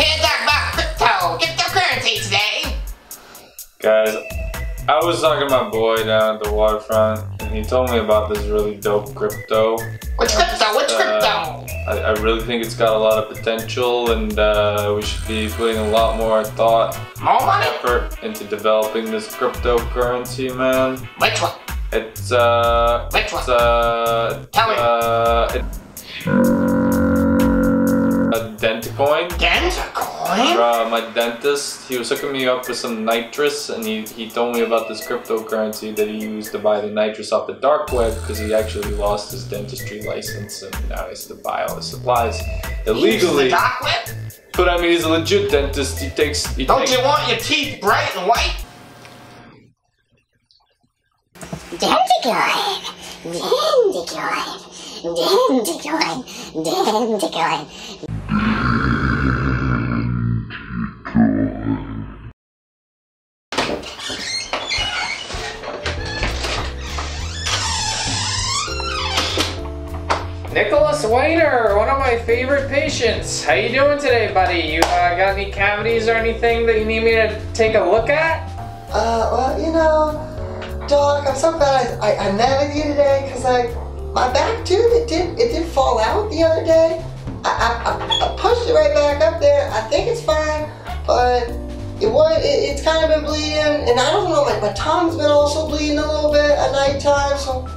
We're here to talk about crypto, cryptocurrency today. Guys, I was talking to my boy down at the waterfront, and he told me about this really dope crypto. Which crypto? Which Uh, crypto? I, I really think it's got a lot of potential, and uh, we should be putting a lot more thought, More money? effort into developing this cryptocurrency, man. Which one? It's uh, Which one? it's uh, Tell me. uh, a Dentacoin. Dentacoin? Uh, my dentist, he was hooking me up with some nitrous, and he, he told me about this cryptocurrency that he used to buy the nitrous off the dark web because he actually lost his dentistry license and now he has to buy all his supplies The illegally. dark web? But I mean, he's a legit dentist. He takes. He Don't takes you want your teeth bright and white? Dandicoin, Dandicoin, Dandicoin, Dandicoin. Nicholas Weiner, one of my favorite patients. How you doing today, buddy? You uh, got any cavities or anything that you need me to take a look at? Uh, well, you know, Doc, I'm so glad I, I, I met with you today because like, my back tooth, it did, it did fall out the other day. I, I, pushed it right back up there. I think it's fine, but it was, it, it's kind of been bleeding, and I don't know, like my tongue's been also bleeding a little bit at nighttime, so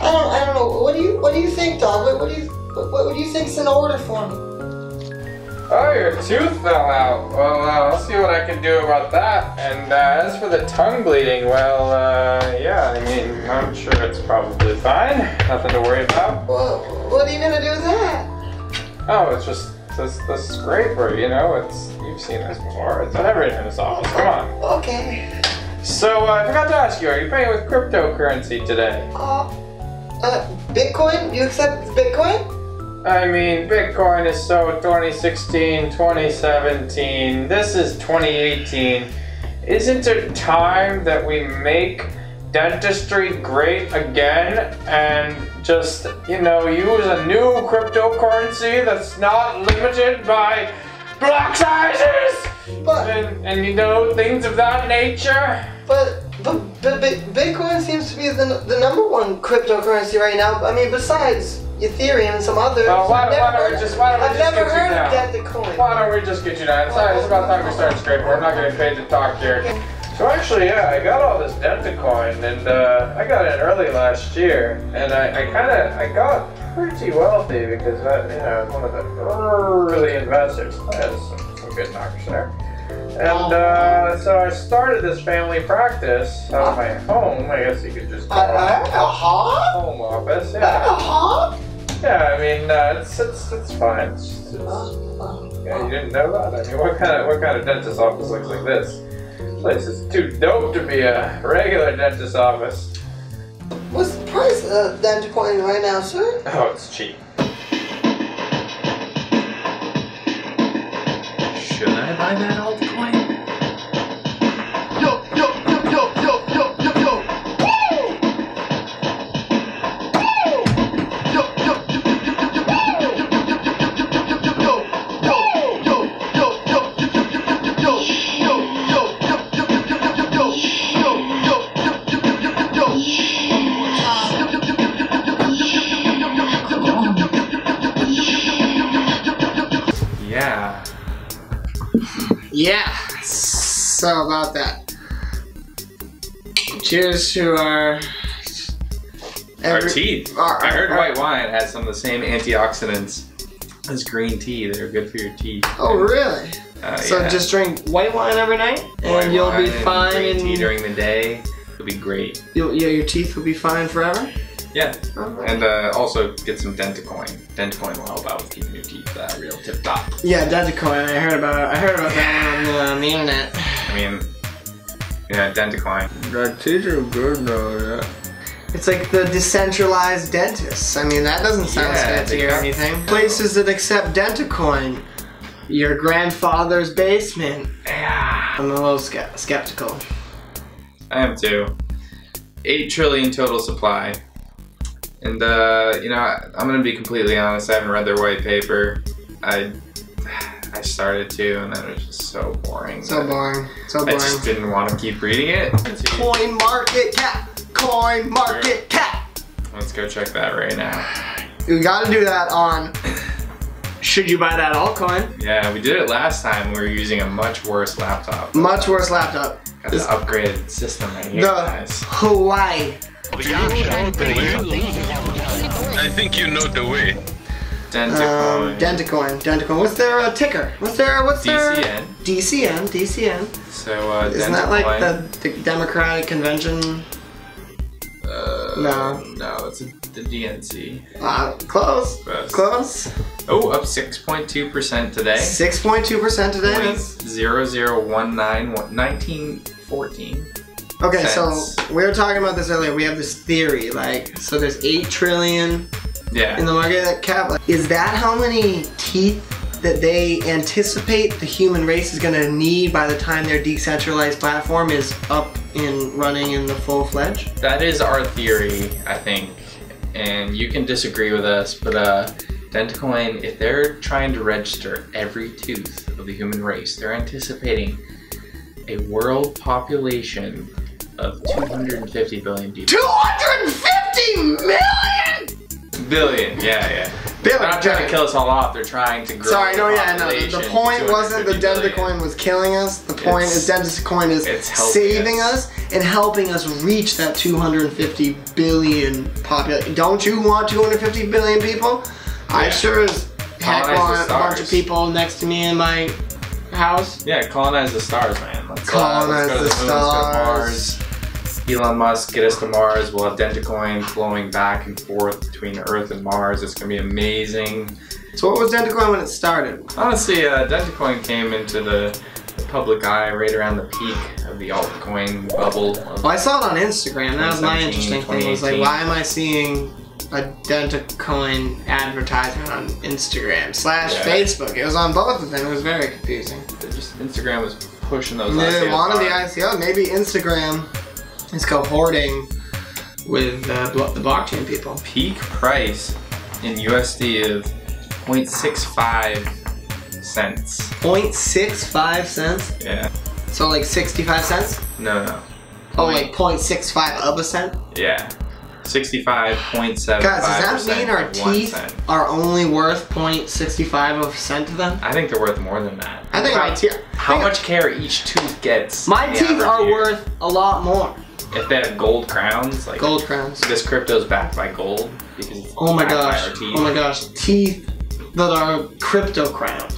I don't, I don't know. What do you, what do you think, Doc? What, what do you, what, what do you think's in order for me? Oh, your tooth fell out. Well, uh, I'll see what I can do about that. And uh, as for the tongue bleeding, well, uh, yeah, I mean, I'm sure it's probably fine. Nothing to worry about. Well, what are you gonna do with that? Oh, it's just this. This is great for you. You know, it's you've seen this before. It's everything in this office. Come on. Okay. So uh, I forgot to ask you. Are you paying with cryptocurrency today? Uh, uh, Bitcoin? You accept Bitcoin? I mean, Bitcoin is so 2016, 2017. This is 2018. Isn't it time that we make dentistry great again and just, you know, use a new cryptocurrency that's not limited by block sizes But and, and you know, things of that nature? but but, but, but Bitcoin seems to be the, the number one cryptocurrency right now. I mean, besides Ethereum and some others. Oh, why- I've never why don't we heard- just- why don't we I've just never get you heard of Dentacoin. Why don't we just get you down? It's, not, it's about time we start scraping. We're not getting paid to talk here. So actually, yeah, I got all this Dentacoin, and uh, I got it early last year, and I, I kind of I got pretty wealthy because I, you know, I was one of the early investors. I had some, some good knockers there. And uh, so I started this family practice out of my home. I guess you could just Uh, call it uh, uh-huh. home office. Yeah, Uh-huh. yeah. I mean, uh, it's it's it's fine. It's, it's, Uh-huh. yeah, you didn't know that? I mean, what kind of what kind of dentist office looks like this? This place is too dope to be a regular dentist office. What's the price of Dentacoin right now, sir? Oh, it's cheap. Should I buy that Yeah. So about that. Cheers to our. Our every- teeth. our- I heard our- white wine has some of the same antioxidants as green tea that are good for your teeth. Oh really? Uh, So yeah. just drink white wine every night, and White you'll wine be and fine. Green tea during the day. It'll be great. you'll, yeah, your teeth will be fine forever. Yeah. Alright. And uh, also get some Dentacoin. Dentacoin will help out with keeping your teeth uh, real tip top. Yeah, Dentacoin. I heard about. I heard about that on, uh, on the internet. I mean, yeah, Dentacoin. The teeth are good though. Yeah. It's like the decentralized dentists. I mean, that doesn't sound Yeah, fancy or got- anything. Places that accept Dentacoin. Your grandfather's basement. Yeah. I'm a little ske- skeptical. I am too. Eight trillion total supply. And uh, you know, I, I'm gonna be completely honest. I haven't read their white paper. I, I I started to, and then it was just so boring. So boring. So boring. I boring. just didn't want to keep reading it. Coin market cap. Coin market cap. Let's go check that right now. We gotta do that on. Should you buy that altcoin? Yeah, we did it last time. We were using a much worse laptop. Much worse laptop. Got the upgraded system right here, The guys. Hawaii. I think you know the way. Dentacoin. Um, Dentacoin. What's their uh, ticker? What's their what's their DCN? DCN. DCN. So uh, isn't that like the, the Democratic Convention? Uh, no. No, it's a, the DNC. Uh, close. Best. Close. Oh, up 6.2% today. 6.2% today? 0.0019, 1914. Okay, sense. so we were talking about this earlier. We have this theory, like, so there's 8 trillion yeah. in the market cap. Is that how many teeth that they anticipate the human race is going to need by the time their decentralized platform is up and running in the full fledged? That is our theory, I think. And you can disagree with us, but uh, Dentacoin, if they're trying to register every tooth of the human race, they're anticipating a world population of 250 billion people. 250 million! Billion, yeah, yeah. Billion, They're not trying billion. to kill us all off. They're trying to grow. Sorry, no, the yeah, no. The, the point wasn't the 250 billion. Dentacoin was killing us. The point It's- is Dentacoin is it's saving us. us. and helping us reach that 250 billion population. Don't you want 250 billion people? I sure as heck want a bunch of people next to me in my house. Yeah, colonize the stars, man. Let's, Colonize go the the, moon, let's go to stars. Elon Musk, get us to Mars. We'll have Dentacoin flowing back and forth between Earth and Mars. It's gonna be amazing. So what was Dentacoin when it started? Honestly, uh, Dentacoin came into the, the public eye right around the peak of the altcoin bubble. Well, I saw it on Instagram. That was my interesting thing. Was like, why am I seeing a Dentacoin advertisement on Instagram slash Yeah. Facebook? It was on both of them. It was very confusing. just Instagram was pushing those. One of the. ICO. Maybe Instagram is cohorting with uh, blo- the blockchain people. peak price in USD of 0.65 cents. 0.65 cents. Yeah. So like 65 cents? No, no. Oh, like 0.65 of a cent? Yeah. 65.75 Guys, does that mean our teeth cent. are only worth 0.65 of a cent to them? I think they're worth more than that. I think how, my teeth. How much care each tooth gets? My teeth are year. worth a lot more. If they have gold crowns, like Gold crowns. this crypto's backed by gold because Oh my gosh. teeth. Oh my gosh. Teeth that are crypto crowned.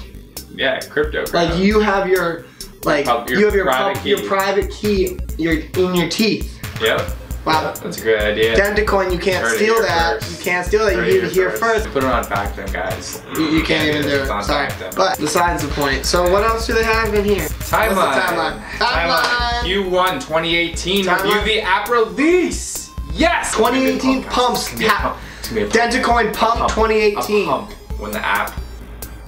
Yeah, crypto crown. Like you have your like Pub- your you have your private private your private key your in your teeth. Yep. Wow. That's a great idea. Dentacoin, you can't steal that. first. You can't steal that. Heard You need to hear first. Put it on Factom, guys. You, you can't even do it. on Sorry. Factom. But besides the point. So what else do they have in here? Timeline. The timeline? Timeline. Q1 2018. Timeline. Review the app release. Yes. 2018 It's gonna be a pumps. It's gonna be a Ha- pump. It's gonna be pump. Dentacoin Pump Pump. 2018. A pump when the app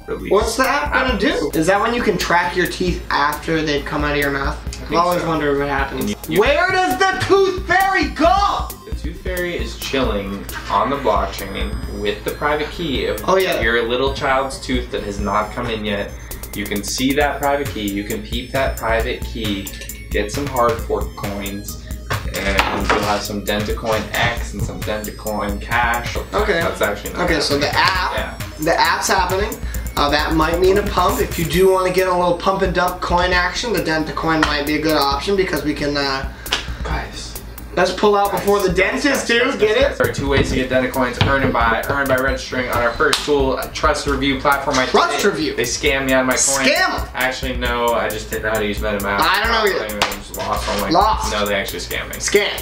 releases. What's the app gonna do? Is that when you can track your teeth after they've come out of your mouth? I've think always so. wondered what happens. You- you- Where does the tooth fairy go? The Tooth Fairy is chilling on the blockchain with the private key of Oh, yeah. your little child's tooth that has not come in yet. You can see that private key. You can peep that private key. Get some hard fork coins. And you'll have some Dentacoin X and some Dentacoin Cash. Okay. That's actually not Okay, so the app, Yeah. the app's happening. Uh, that might mean a pump. If you do want to get a little pump and dump coin action, the Dentacoin might be a good option because we can. Uh, Guys. let's pull out before the dentist do. Get it? There are two ways to get Dentacoins. Earn and buy. Earn by registering on our first tool, Trust Review platform. I Trust did. Review. They scammed me out of my coins. Scam 'em. Actually, no. I just didn't know how to use MetaMask. I don't know either. I just lost all my Lost. No, they actually scammed me. Scan.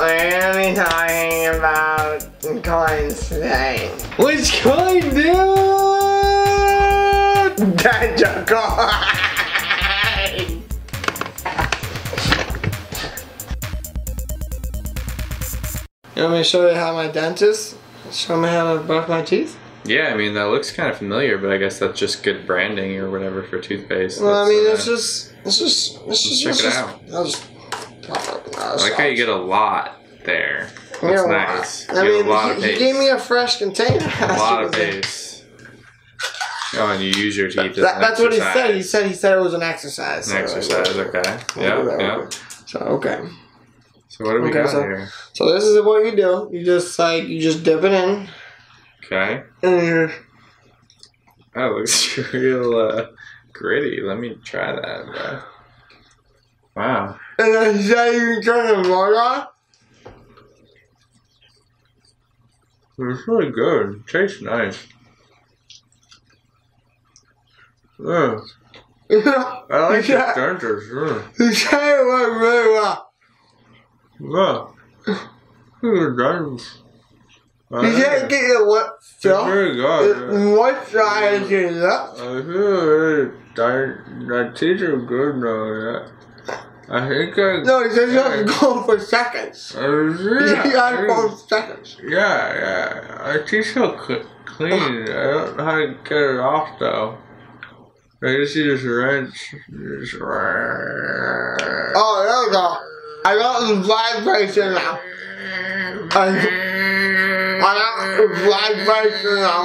We're gonna be talking about coins today. Which coin, dude? Dogecoin. You want me to show you how my dentist show me how to brush my teeth? Yeah, I mean that looks kind of familiar, but I guess that's just good branding or whatever for toothpaste. Well, I mean, uh, it's just, it's just, it's just, check it's it just, out. I like how you get a lot there. That's nice. I You mean, a lot of he, he gave me a fresh container. A lot of paste. Oh, and you use your teeth That, that's what he said. He said he said it was an exercise. An so- exercise, okay. Yeah, yeah. So okay. So what do we Okay, got so- here? So this is what you do. You just like you just dip it in, Okay. and you That looks real uh, gritty. Let me try that, bro. Wow. and then say you turn the motor on. It's really good. It tastes nice. Yeah. I like the Yeah. dentist. Yeah. You say it went really well. Yeah. The dentist. You can't get your lip It's very It good. moisturizes your lips. I feel really. My teeth are good though, Yeah. I think I. No, he says you have to go for seconds. Uh, You yeah, gotta go for seconds. yeah, yeah. Teeth feel cl- clean. I don't know how to get it off though. I just use a wrench. Just Oh, there we go. I got the vibration now. I, I got the vibration now.